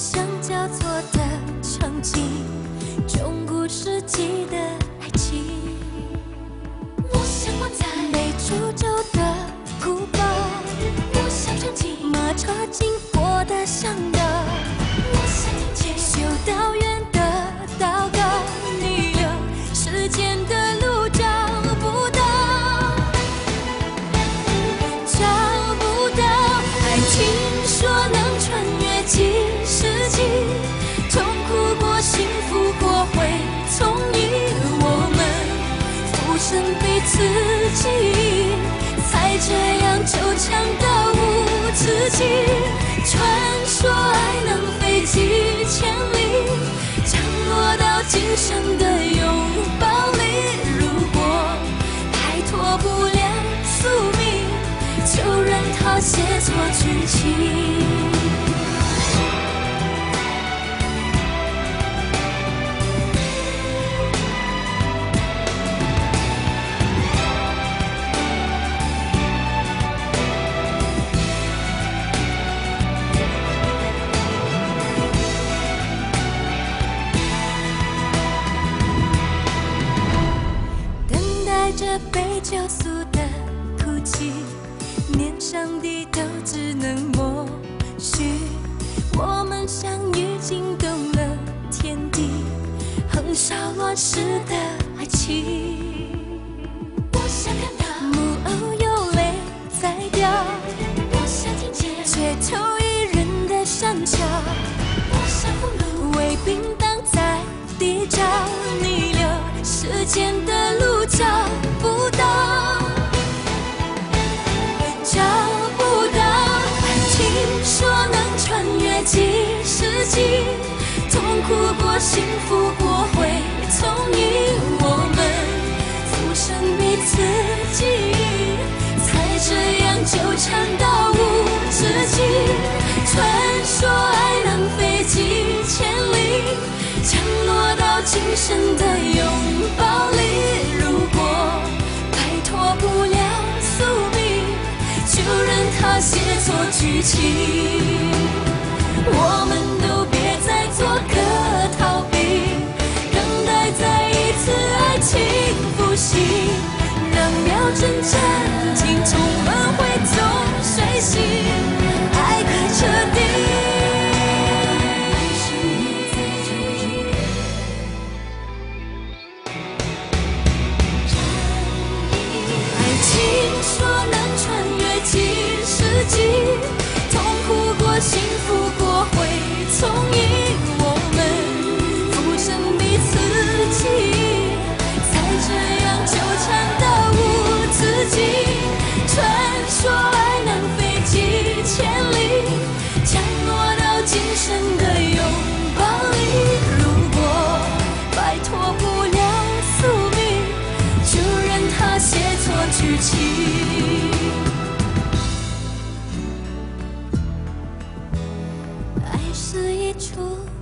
像交错的场景，写作剧情。等待着被救赎的哭泣，连上帝都只能默许。我们相遇惊动了天地，横扫乱世的爱情。我想看到木偶有泪在掉，我想听见街头艺人的善笑，我想俘虏卫兵挡在地窖，逆流时间的苦过，幸福过，会从你我们浮生彼此记忆，才这样纠缠到无止境。传说爱能飞几千里，降落到今生的拥抱里。如果摆脱不了宿命，就任它写作剧情。我们都 Angel 情，爱是一出。